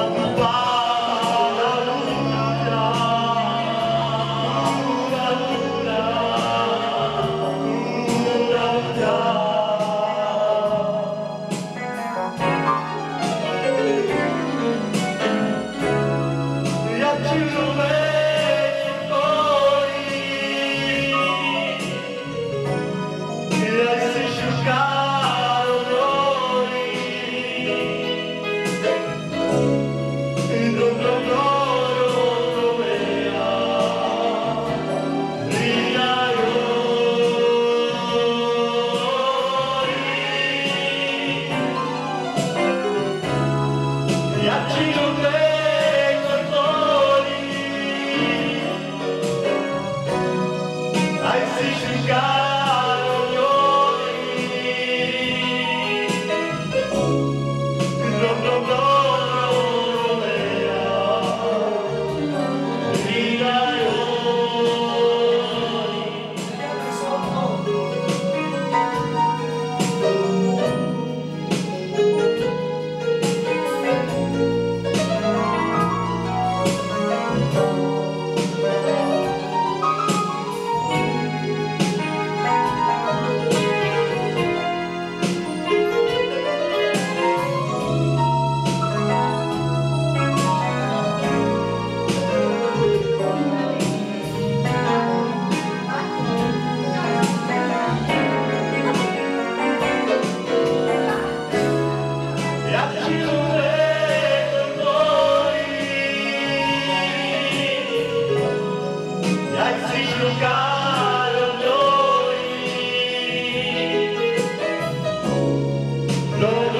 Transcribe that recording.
Mama. I see you God. Glory.